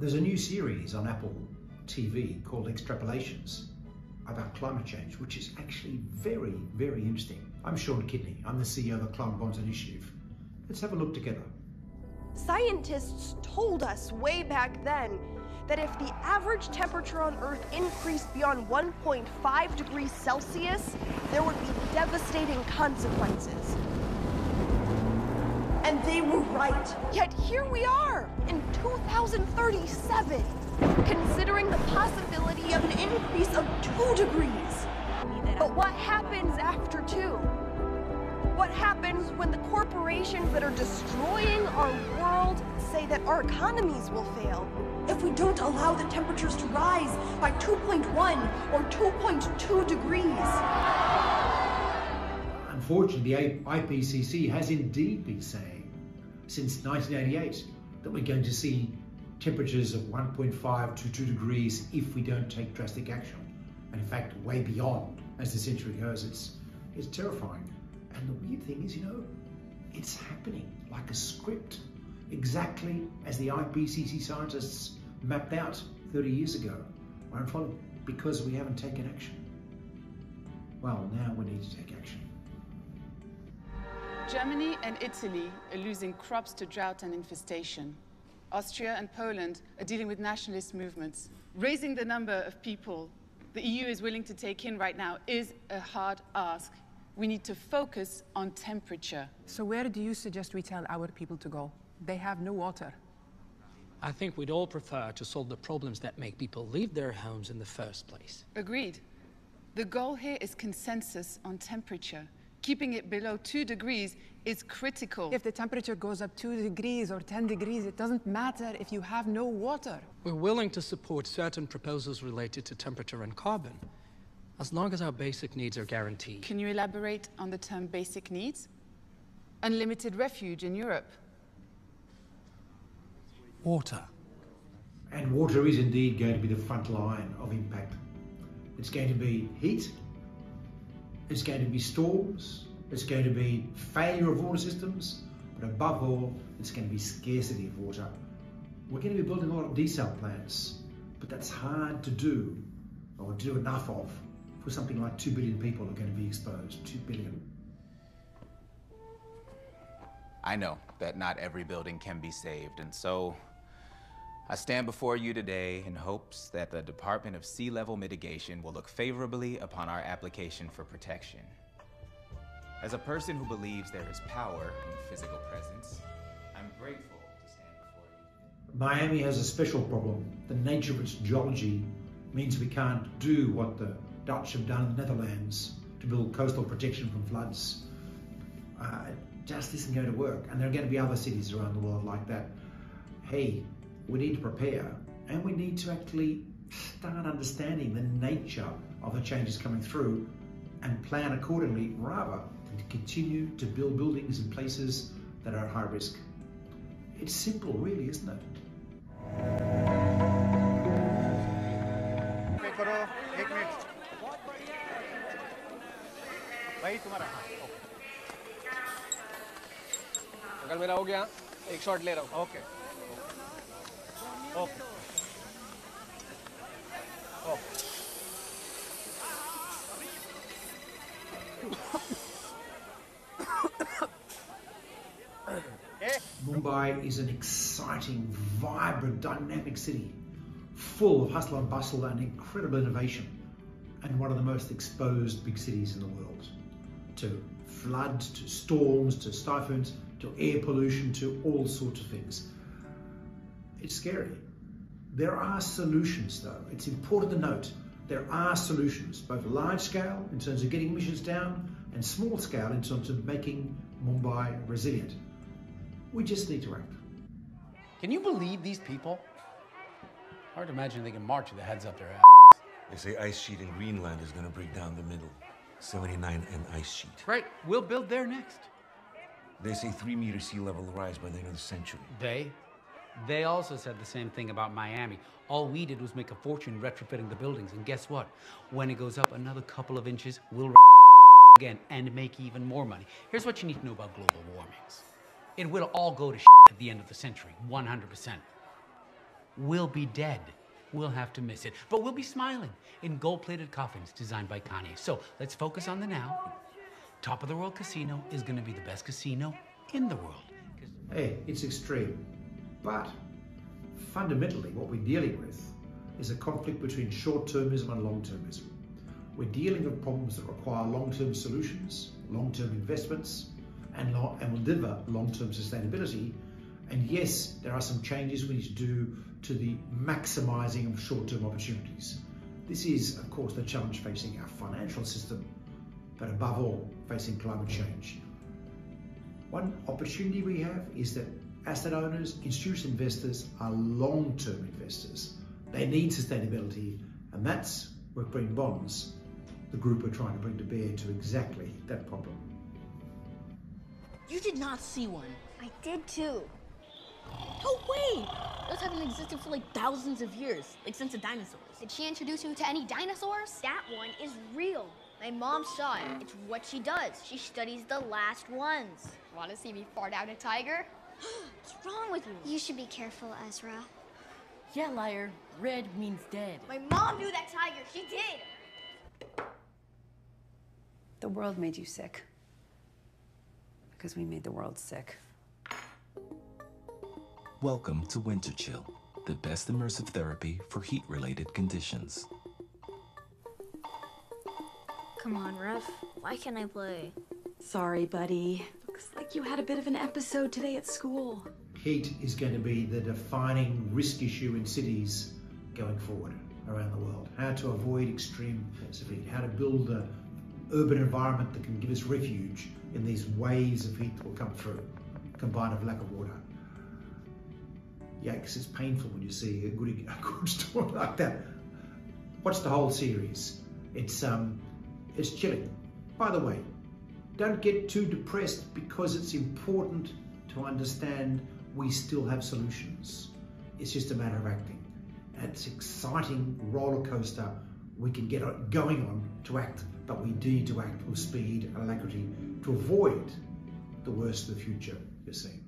There's a new series on Apple TV called Extrapolations about climate change, which is actually very, very interesting. I'm Sean Kidney. I'm the CEO of the Climate Bonds Initiative. Let's have a look together. Scientists told us way back then that if the average temperature on Earth increased beyond 1.5 degrees Celsius, there would be devastating consequences. And they were right. Yet here we are 2037, considering the possibility of an increase of 2 degrees. But what happens after 2? What happens when the corporations that are destroying our world say that our economies will fail? If we don't allow the temperatures to rise by 2.1 or 2.2 degrees? Unfortunately, the IPCC has indeed been saying since 1988 that we're going to see temperatures of 1.5 to 2 degrees if we don't take drastic action. And in fact, way beyond as the century goes. It's, it's terrifying. And the weird thing is, you know, it's happening like a script, exactly as the IPCC scientists mapped out 30 years ago. Why follow? Because we haven't taken action. Well, now we need to take action. Germany and Italy are losing crops to drought and infestation. Austria and Poland are dealing with nationalist movements. Raising the number of people the EU is willing to take in right now is a hard ask. We need to focus on temperature. So where do you suggest we tell our people to go? They have no water. I think we'd all prefer to solve the problems that make people leave their homes in the first place. Agreed. The goal here is consensus on temperature. Keeping it below 2 degrees is critical. If the temperature goes up 2 degrees or 10 degrees, it doesn't matter if you have no water. We're willing to support certain proposals related to temperature and carbon, as long as our basic needs are guaranteed. Can you elaborate on the term basic needs? Unlimited refuge in Europe. Water. And water is indeed going to be the front line of impact. It's going to be heat, it's going to be storms, it's going to be failure of water systems, but above all, it's going to be scarcity of water. We're going to be building a lot of desal plants, but that's hard to do, or do enough of, for something like 2 billion people are going to be exposed. 2 billion. I know that not every building can be saved, and so I stand before you today in hopes that the Department of Sea Level Mitigation will look favorably upon our application for protection. As a person who believes there is power in physical presence, I'm grateful to stand before you. Miami has a special problem. The nature of its geology means we can't do what the Dutch have done in the Netherlands to build coastal protection from floods. Uh, it just isn't going to work. And there are going to be other cities around the world like that. Hey, we need to prepare and we need to actually start understanding the nature of the changes coming through and plan accordingly rather than to continue to build buildings in places that are at high risk. It's simple, really, isn't it? करो एक minute भाई तुम्हारा अगर मेरा हो गया एक shot ले रहा हूँ okay Mumbai is an exciting, vibrant, dynamic city, full of hustle and bustle and incredible innovation, and one of the most exposed big cities in the world to floods, to storms, to typhoons, to air pollution, to all sorts of things. It's scary. There are solutions, though. It's important to note there are solutions, both large scale in terms of getting emissions down and small scale in terms of making Mumbai resilient. We just need to act. Can you believe these people? Hard to imagine they can march with their heads up their ass. They say ice sheet in Greenland is gonna break down the middle. 79 and ice sheet. Right, we'll build there next. They say three meter sea level rise by the end of the century. They? They also said the same thing about Miami. All we did was make a fortune retrofitting the buildings, and guess what? When it goes up another couple of inches, we'll again and make even more money. Here's what you need to know about global warmings. It will all go to at the end of the century, 100%. We'll be dead. We'll have to miss it. But we'll be smiling in gold plated coffins designed by Kanye. So let's focus on the now. Top of the World Casino is going to be the best casino in the world. Hey, it's extreme. But fundamentally, what we're dealing with is a conflict between short termism and long termism. We're dealing with problems that require long term solutions, long term investments, and, and will deliver long term sustainability. And yes, there are some changes we need to do to the maximizing of short term opportunities. This is, of course, the challenge facing our financial system, but above all, facing climate change. One opportunity we have is that asset owners, institutional investors are long term investors. They need sustainability, and that's where green bonds, the group are trying to bring to bear to exactly that problem. You did not see one. I did too. Oh wait! Those haven't existed for like thousands of years, like since the dinosaurs. Did she introduce you to any dinosaurs? That one is real. My mom saw it. It's what she does. She studies the last ones. Want to see me fart out a tiger? What's wrong with you? You should be careful, Ezra. Yeah, liar. Red means dead. My mom knew that tiger. She did. The world made you sick. Because we made the world sick. Welcome to Winter Chill, the best immersive therapy for heat related conditions. Come on, Ref. Why can't I play? Sorry, buddy. Looks like you had a bit of an episode today at school. Heat is going to be the defining risk issue in cities going forward around the world. How to avoid extreme heat, how to build an urban environment that can give us refuge in these waves of heat that will come through, combined with lack of water. Yikes, it's painful when you see a good, a good story like that. Watch the whole series. It's um, it's chilling. By the way, don't get too depressed because it's important to understand we still have solutions. It's just a matter of acting. It's exciting roller coaster we can get going on to act, but we need to act with speed and alacrity to avoid the worst of the future you're seeing.